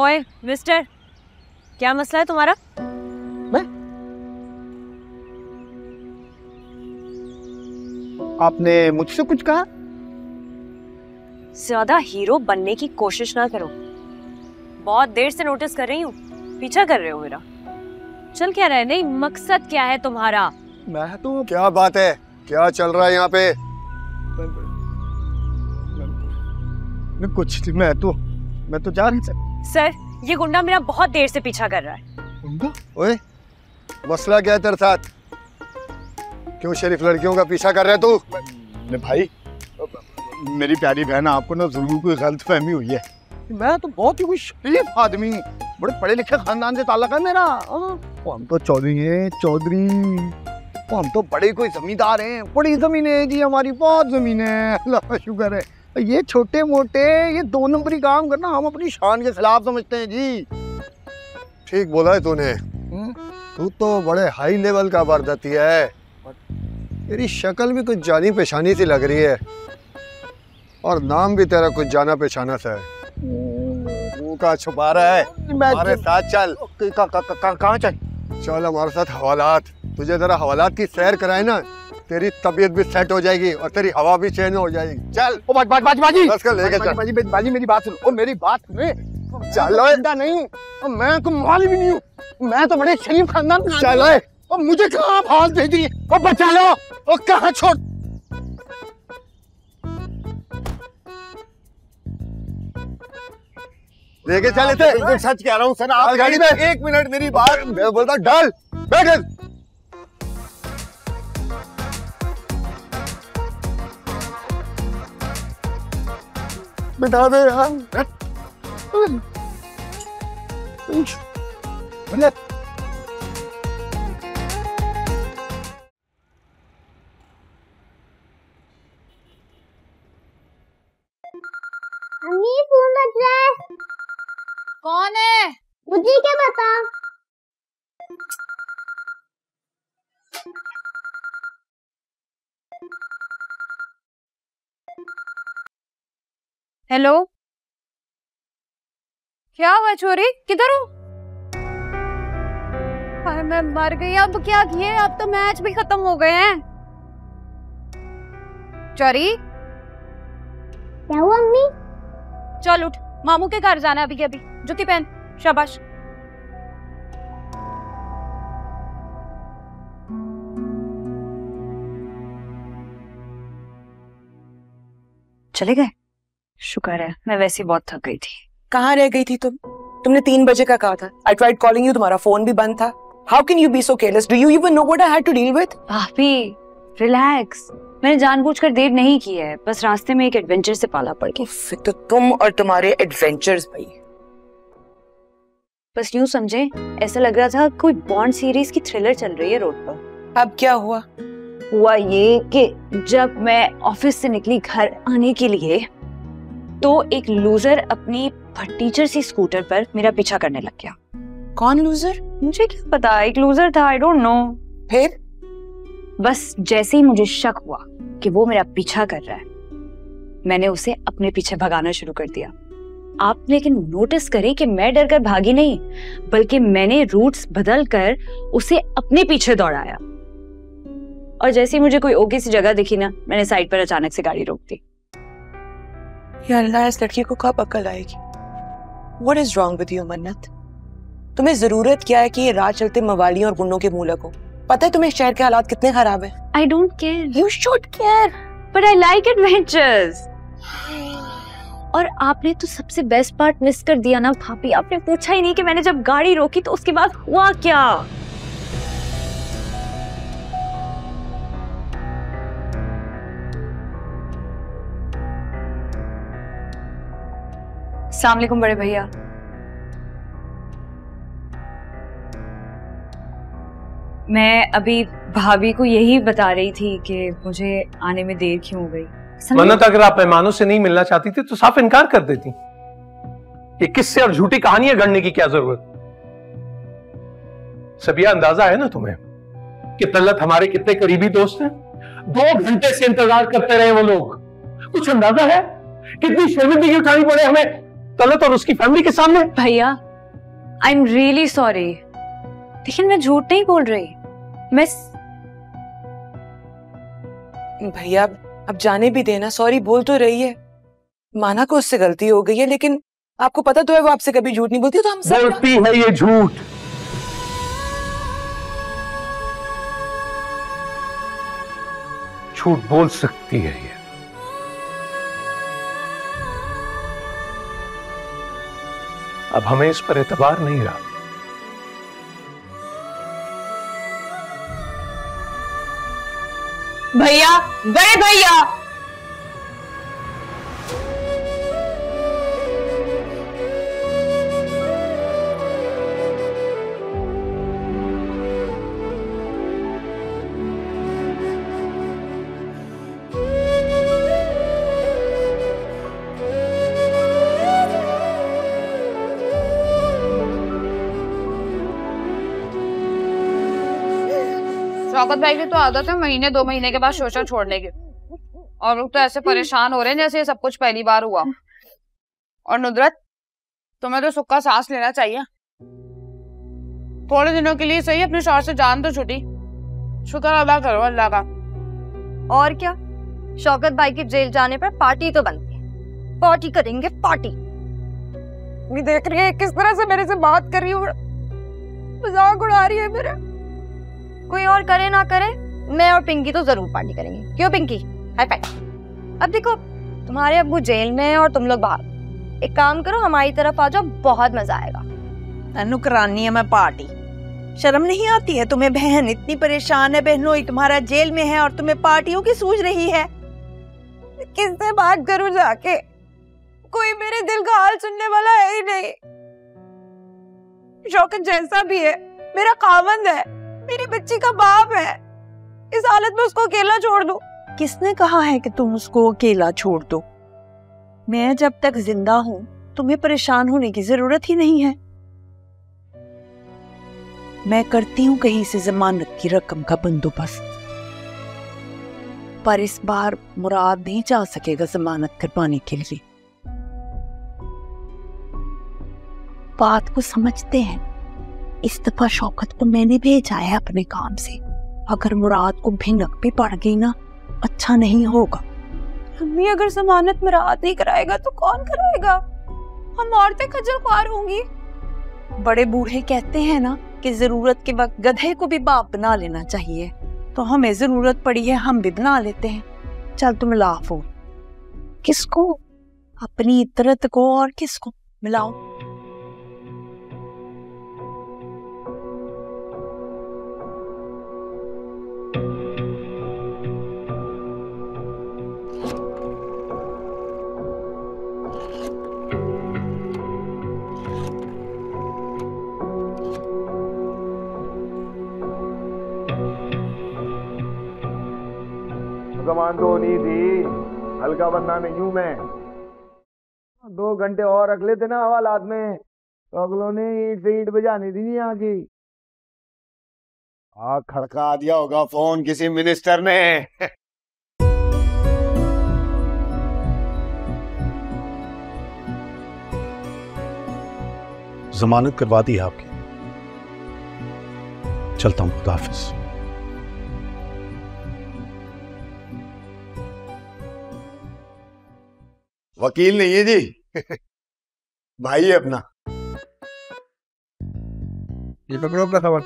ओए मिस्टर क्या मसला है तुम्हारा? मैं? आपने मुझसे कुछ कहा? ज़्यादा हीरो बनने की कोशिश ना करो। बहुत देर से नोटिस कर रही हूँ। पीछा कर रहे हो मेरा। चल क्या रहे नहीं मकसद क्या है तुम्हारा? मैं तो क्या बात है? क्या चल रहा है यहाँ पे? मैं कुछ मैं तो मैं तो जा नहीं सकता। सर ये गुंडा मेरा बहुत देर से पीछा कर रहा है। ओए मसला क्या है तेरे साथ? क्यों शरीफ लड़कियों का पीछा कर रहे तू? ने भाई मेरी प्यारी बहन आपको ना ज़रूर कोई गलत फहमी हुई है। मैं तो बहुत ही कोई शरीफ आदमी बड़े पढ़े लिखे खानदान से ताल्लुक है मेरा। हाँ। वो हम तो चौधरी हैं चौधरी। वो हम तो बड़े कोई जमींदार हैं बड़ी जमीनें हैं जी हमारी बहुत जमीनें हैं। अल्लाह का शुक्र है। ये छोटे मोटे ये दो नंबरी काम करना हम अपनी शान के खिलाफ समझते हैं जी। ठीक बोला है तूने। हम्म, तू तो बड़े हाई लेवल का वारदाती है। तेरी शक्ल भी कुछ जानी पहचानी सी लग रही है। और नाम भी तेरा कुछ जाना पहचाना सा है। तू का छुपा रहा है। हमारे साथ चल। कहाँ चल? चल हमारे साथ हवालात। तुझे जरा हवालात की सैर कराए ना। तेरी तबीयत भी सेट हो जाएगी और तेरी हवा भी चेंज हो जाएगी। चल। ओ बाज बाज बाज बाजी। बस कर लेके चल। बाजी बाजी मेरी बात सुन। ओ मेरी बात सुने। चल ओए। चिंता नहीं ओ, मैं को माली भी नहीं हूँ। मैं तो बड़े शरीफ खानदान का चल ओए। ओ मुझे कहाँ आप हाथ भेज रही है? ओ बचा लो। ओ कहाँ छोड़? लेके चले बिल्कुल सच कह रहा हूँ सर। आप गाड़ी में एक मिनट मेरी बात मैं बोलता डाल। बैठ बिठा दे यार बोले अम्मी फ़ोन बज रहा है कौन है? मुझे क्या पता? हेलो क्या हुआ चोरी किधर हो? अरे मैं मर गई अब क्या किए? अब तो मैच भी खत्म हो गए हैं। चोरी? क्या हुआ अम्मी? चल उठ मामू के घर जाना है अभी के अभी। जूती पहन शाबाश। चले गए? शुक्र है मैं वैसे बहुत थक गई थी। कहाँ रह गई थी तुम? तुमने तीन बजे का कहा था। आई ट्राइड कॉलिंग यू तुम्हारा फ़ोन भी बंद था। How can you be so careless do you even know what I had to deal with भाभी रिलैक्स मैंने जानबूझकर देर नहीं की है बस रास्ते में एक एडवेंचर से पाला पड़ गया। फिर तो तुम और तुम्हारे एडवेंचर्स भाई। बस यूँ समझे ऐसा लग रहा था कोई बॉन्ड सीरीज़ की थ्रिलर चल रही है रोड पर। अब क्या हुआ? हुआ ये कि जब मैं ऑफ़िस से निकली घर आने के लिए तो एक लूजर अपनी टीचर सी स्कूटर पर मेरा पीछा करने लग गया। कौन लूजर मुझे क्या पता? एक लूजर था आई डोंट नो फिर? बस जैसे ही मुझे शक हुआ कि वो मेरा पीछा कर रहा है, मैंने उसे अपने पीछे भगाना शुरू कर दिया। आप लेकिन नोटिस करें कि मैं डर कर भागी नहीं, बल्कि मैंने रूट्स बदल कर उसे अपने पीछे दौड़ाया। और जैसे ही मुझे कोई ओके सी जगह दिखी ना, मैंने साइड पर अचानक से गाड़ी रोक दी। यार अल्लाह इस लड़की को कब अकल आएगी? What is wrong with you Mannat? तुम्हें ज़रूरत क्या है कि ये रात चलते मवालियों और गुंडों के मुँह लगो? पता है तुम्हें शहर के हालात कितने खराब है? I don't care you should care but I like adventures और आपने तो सबसे बेस्ट पार्ट मिस कर दिया ना भाभी। आपने पूछा ही नहीं कि मैंने जब गाड़ी रोकी तो उसके बाद हुआ क्या? सलामकुम बड़े भैया। मैं अभी भाभी को यही बता रही थी कि मुझे आने में देर क्यों हो गई। मन्नत अगर आप मेहमानों से नहीं मिलना चाहती थी तो साफ़ इनकार कर देती। ये किस्से और झूठी कहानियाँ गढ़ने की क्या ज़रूरत? सबिया अंदाज़ा है ना तुम्हें? कि तलत हमारे कितने करीबी दोस्त हैं? दो घंटे से इंतज़ार करते रहे वो लोग। कुछ अंदाज़ा है? कितनी शर्मिंदगी उठानी पड़े हमें? गलत और उसकी फैमिली के सामने। भैया आई एम रियली सॉरी लेकिन मैं झूठ नहीं बोल रही। मैं भैया अब जाने भी देना सॉरी बोल तो रही है। माना को उससे गलती हो गई है लेकिन आपको पता तो है वो आपसे कभी झूठ नहीं बोलती तो हम सब बोलती है ये झूठ। झूठ बोल सकती है ये। अब हमें इस पर एतबार नहीं रहा। भैया गए भैया। शौकत भाई की तो आदत है महीने दो महीने के बाद शोषण छोड़ने की और लोग तो ऐसे परेशान हो रहे हैं जैसे ये सब कुछ पहली बार हुआ। और नुदरत तुम्हें तो सुक्का सांस लेना चाहिए। थोड़े दिनों के लिए सही अपने शौहर से जान तो छुटी। शुक्र अदा करो अल्लाह का। और क्या? शौकत भाई की जेल जाने पर पार्टी तो बनती है। पार्टी करेंगे पार्टी। देख रही है किस तरह से मेरे से बात कर रही हो? मज़ाक उड़ा रही है मेरा। कोई और करे ना करे, मैं और पिंकी तो ज़रूर पार्टी करेंगे। क्यों पिंकी? हाई फाइव अब देखो, तुम्हारे अब्बू जेल में और तुम लोग बाहर। एक काम करो, हमारी तरफ़ आ जाओ, बहुत मज़ा आएगा। अनुकरानी है, मैं पार्टी। शर्म नहीं आती है तुम्हें, बहन? इतनी परेशान है बहनों तुम्हारा जेल में है और तुम्हें पार्टियों की सूझ रही है। किससे बात करूँ जाके? कोई मेरे दिल का हाल सुनने वाला है ही नहीं। शौकत जैसा भी है, मेरा खामंद है। मेरी बच्ची का बाप है। इस हालत में उसको अकेला छोड़ दूँ। किसने कहा है कि तुम उसको अकेला छोड़ दो? मैं जब तक ज़िंदा हूँ, तुम्हें परेशान होने की ज़रूरत ही नहीं है। मैं करती हूँ कहीं से जमानत की रकम का बंदोबस्त। पर इस बार मुराद नहीं जा सकेगा जमानत करवाने के लिए। बात को समझते हैं। इस दफ़ा शौकत को मैंने भेजा है अपने काम से। अगर मुराद को भिनक भी पड़ गई ना अच्छा नहीं होगा। अम्मी, अगर जमानत में राहत नहीं कराएगा तो कौन कराएगा? हम औरतें खज्जल ख्वार होंगी। बड़े बूढ़े कहते हैं ना कि ज़रूरत के वक्त गधे को भी बाप बना लेना चाहिए। तो हमें ज़रूरत पड़ी है, हम भी बना लेते हैं। चल तुम मिला फ़ोन किसको? अपनी इतरत को और किसको? मिलाओ। जमान तो नहीं थी हल्का बंदा नहीं हूँ मैं। दो घंटे और रख लेते ना हवालात में। तो अगलों ने ईट से ईट बजानी थी यहाँ की आ खड़का दिया होगा फ़ोन किसी मिनिस्टर ने। जमानत करवा दी है आपकी। चलता हूँ खुदाफिज वकील नहीं है जी। भाई है अपना। ये पकड़ो अपना खबर